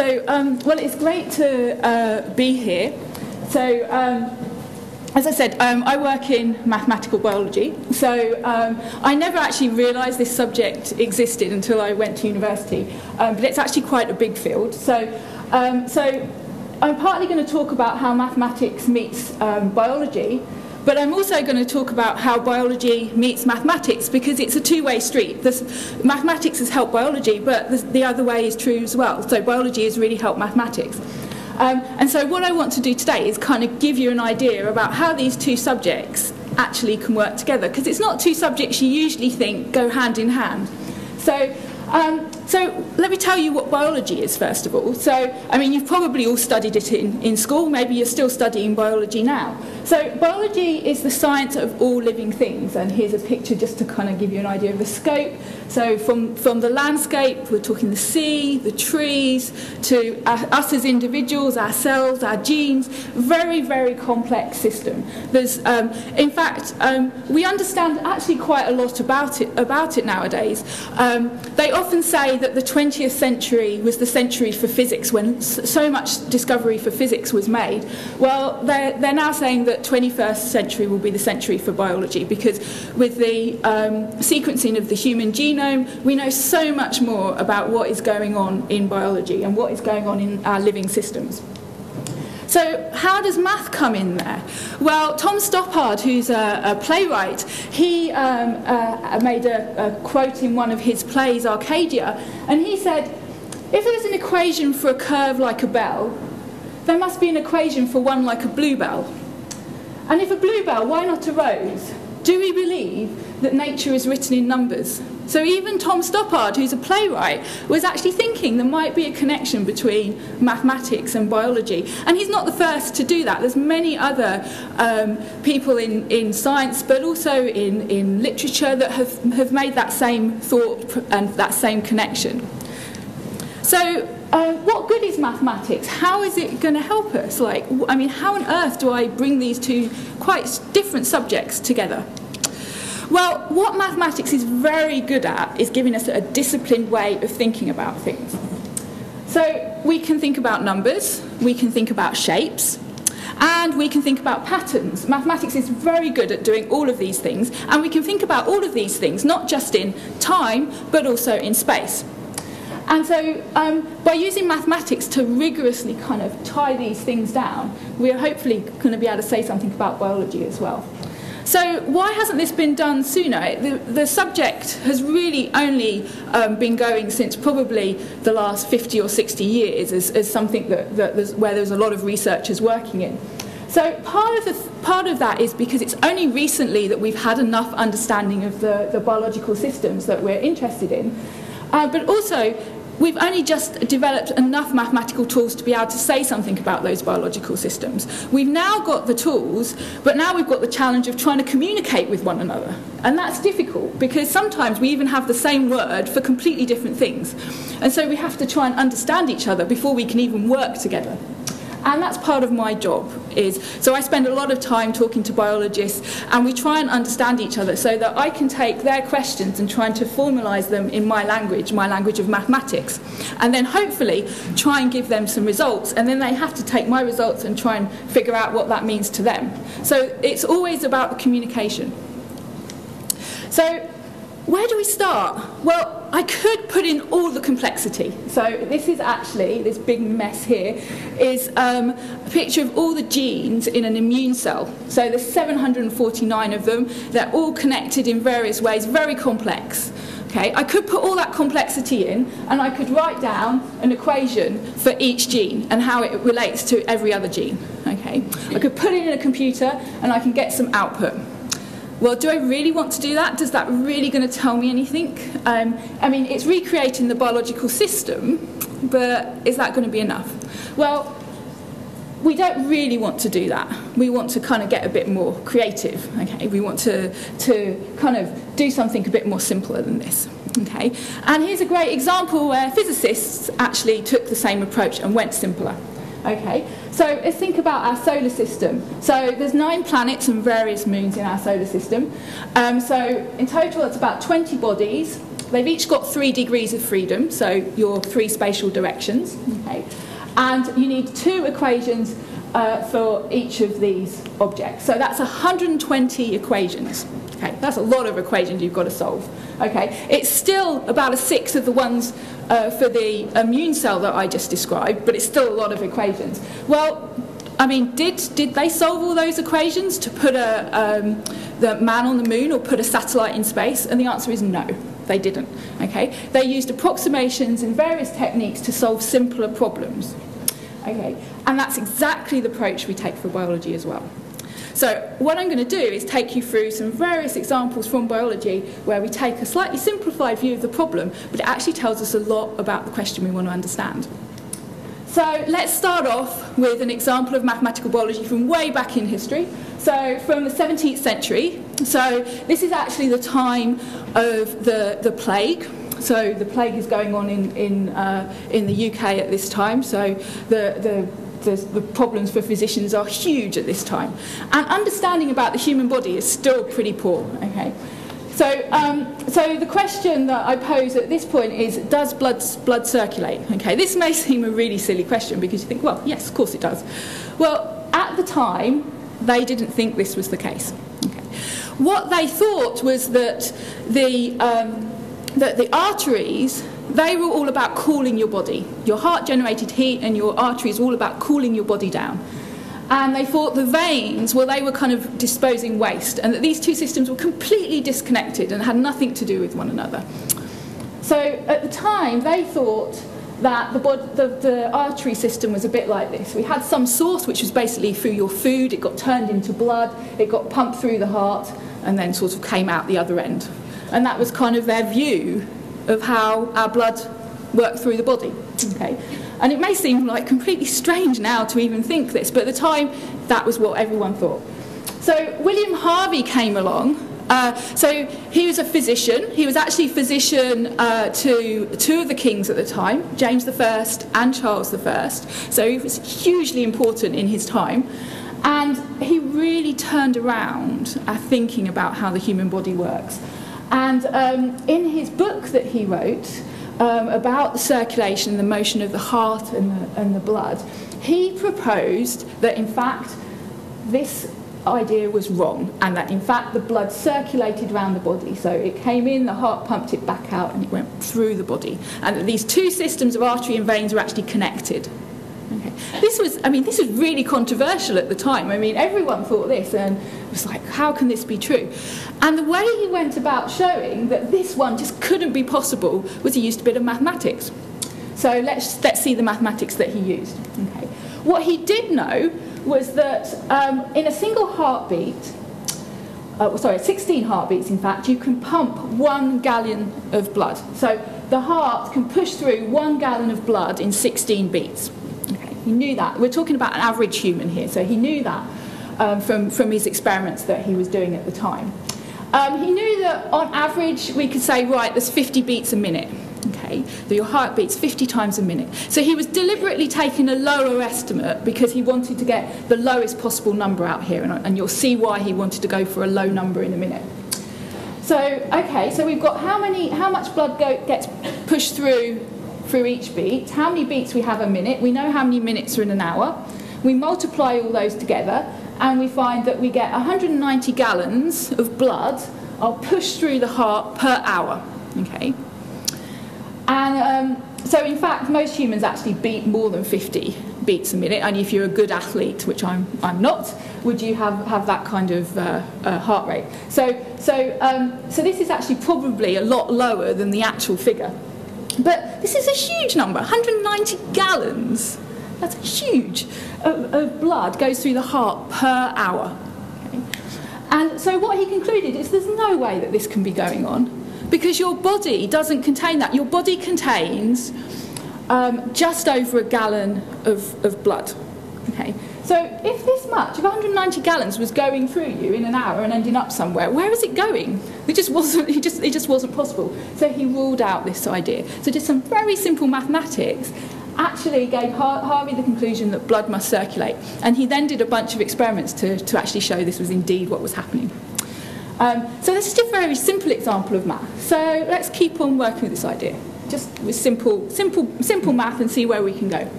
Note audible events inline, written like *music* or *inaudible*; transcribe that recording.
So, um, well, it's great to uh, be here. So, um, as I said, um, I work in mathematical biology, so um, I never actually realised this subject existed until I went to university, um, but it's actually quite a big field. So, um, so I'm partly going to talk about how mathematics meets um, biology, but I'm also going to talk about how biology meets mathematics because it's a two-way street. This, mathematics has helped biology, but the, the other way is true as well. So biology has really helped mathematics. Um, and so what I want to do today is kind of give you an idea about how these two subjects actually can work together because it's not two subjects you usually think go hand in hand. So um, so let me tell you what biology is first of all. So, I mean, you've probably all studied it in, in school, maybe you're still studying biology now. So biology is the science of all living things, and here's a picture just to kind of give you an idea of the scope. So from, from the landscape, we're talking the sea, the trees, to us as individuals, our cells, our genes, very, very complex system. There's, um, in fact, um, we understand actually quite a lot about it, about it nowadays. Um, they often say that the 20th century was the century for physics when so much discovery for physics was made. Well, they're, they're now saying that 21st century will be the century for biology because with the um, sequencing of the human genome, we know so much more about what is going on in biology and what is going on in our living systems. So how does math come in there? Well, Tom Stoppard, who's a, a playwright, he um, uh, made a, a quote in one of his plays, Arcadia, and he said, if there's an equation for a curve like a bell, there must be an equation for one like a bluebell. And if a bluebell, why not a rose? Do we believe that nature is written in numbers? So even Tom Stoppard, who's a playwright, was actually thinking there might be a connection between mathematics and biology. And he's not the first to do that. There's many other um, people in, in science, but also in, in literature that have, have made that same thought and that same connection. So uh, what good is mathematics? How is it going to help us? Like, I mean, how on earth do I bring these two quite different subjects together? Well, what mathematics is very good at is giving us a disciplined way of thinking about things. So we can think about numbers, we can think about shapes, and we can think about patterns. Mathematics is very good at doing all of these things, and we can think about all of these things not just in time, but also in space. And so, um, by using mathematics to rigorously kind of tie these things down, we're hopefully going to be able to say something about biology as well. So why hasn't this been done sooner? The, the subject has really only um, been going since probably the last 50 or 60 years as, as something that, that there's, where there's a lot of researchers working in. So part of, the, part of that is because it's only recently that we've had enough understanding of the, the biological systems that we're interested in. Uh, but also, we've only just developed enough mathematical tools to be able to say something about those biological systems. We've now got the tools, but now we've got the challenge of trying to communicate with one another. And that's difficult because sometimes we even have the same word for completely different things. And so we have to try and understand each other before we can even work together. And that's part of my job is, so I spend a lot of time talking to biologists and we try and understand each other so that I can take their questions and try to formalize them in my language, my language of mathematics. And then hopefully try and give them some results and then they have to take my results and try and figure out what that means to them. So it's always about the communication. So where do we start? Well, I could put in all the complexity. So this is actually, this big mess here, is um, a picture of all the genes in an immune cell. So there's 749 of them. They're all connected in various ways, very complex. Okay, I could put all that complexity in and I could write down an equation for each gene and how it relates to every other gene. Okay, I could put it in a computer and I can get some output. Well, do I really want to do that? Does that really going to tell me anything? Um, I mean, it's recreating the biological system, but is that going to be enough? Well, we don't really want to do that. We want to kind of get a bit more creative. Okay, we want to to kind of do something a bit more simpler than this. Okay, and here's a great example where physicists actually took the same approach and went simpler. Okay, so let's think about our solar system. So there's nine planets and various moons in our solar system. Um, so in total, it's about 20 bodies They've each got three degrees of freedom, so your three spatial directions. Okay? And you need two equations uh, for each of these objects. So that's 120 equations. Okay, that's a lot of equations you've got to solve. Okay, it's still about a sixth of the ones uh, for the immune cell that I just described, but it's still a lot of equations. Well, I mean, did, did they solve all those equations to put a, um, the man on the moon or put a satellite in space? And the answer is no, they didn't. Okay? They used approximations and various techniques to solve simpler problems. Okay? And that's exactly the approach we take for biology as well. So what I'm going to do is take you through some various examples from biology where we take a slightly simplified view of the problem, but it actually tells us a lot about the question we want to understand. So let's start off with an example of mathematical biology from way back in history. So from the 17th century. So this is actually the time of the, the plague. So the plague is going on in, in, uh, in the UK at this time. So the, the the, the problems for physicians are huge at this time. And understanding about the human body is still pretty poor. Okay? So, um, so the question that I pose at this point is, does blood, blood circulate? Okay, this may *laughs* seem a really silly question because you think, well, yes, of course it does. Well, at the time, they didn't think this was the case. Okay. What they thought was that the, um, that the arteries they were all about cooling your body. Your heart generated heat and your arteries were all about cooling your body down. And they thought the veins, well, they were kind of disposing waste, and that these two systems were completely disconnected and had nothing to do with one another. So at the time, they thought that the, the, the, artery system was a bit like this. We had some source, which was basically through your food, it got turned into blood, it got pumped through the heart, and then sort of came out the other end. And that was kind of their view of how our blood works through the body. Okay? And it may seem like completely strange now to even think this, but at the time, that was what everyone thought. So William Harvey came along. Uh, so he was a physician. He was actually physician uh, to two of the kings at the time, James I and Charles I. So he was hugely important in his time. And he really turned around our thinking about how the human body works. And um, in his book that he wrote um, about the circulation the motion of the heart and the, and the blood, he proposed that in fact this idea was wrong and that in fact the blood circulated around the body. So it came in the heart pumped it back out and it went through the body. And that these two systems of artery and veins were actually connected okay. this was i mean this was really controversial at the time i mean everyone thought this and was like how can this be true and the way he went about showing that this one just couldn't be possible was he used a bit of mathematics. So let's, let's see the mathematics that he used. Okay. What he did know was that um, in a single heartbeat, uh, sorry, 16 heartbeats in fact, you can pump one gallon of blood. So the heart can push through one gallon of blood in 16 beats. He knew that. We're talking about an average human here, so he knew that um, from, from his experiments that he was doing at the time. Um, he knew that on average we could say, right, there's 50 beats a minute. Okay, that your heart beats 50 times a minute. So he was deliberately taking a lower estimate because he wanted to get the lowest possible number out here, and, and you'll see why he wanted to go for a low number in a minute. So, okay, so we've got how many, how much blood go, gets pushed through through each beat, how many beats we have a minute, we know how many minutes are in an hour, we multiply all those together, and we find that we get 190 gallons of blood are pushed through the heart per hour. Okay? And um, so, in fact, most humans actually beat more than 50 beats a minute. And if you're a good athlete, which I'm, I'm not, would you have, have that kind of uh, uh, heart rate? So, so, um, so, this is actually probably a lot lower than the actual figure. But this is a huge number 190 gallons. That's huge of, of blood goes through the heart per hour. Okay? And so what he concluded is there's no way that this can be going on because your body doesn't contain that. Your body contains um, just over a gallon of, of blood. Okay? So if this much, if 190 gallons was going through you in an hour and ending up somewhere, where is it going? It just wasn't, it just, it just wasn't possible. So he ruled out this idea. So just some very simple mathematics actually gave Harvey the conclusion that blood must circulate. And he then did a bunch of experiments to, to actually show this was indeed what was happening. Um, so this is just a very simple example of math. So let's keep on working with this idea. Just with simple, simple, simple math and see where we can go.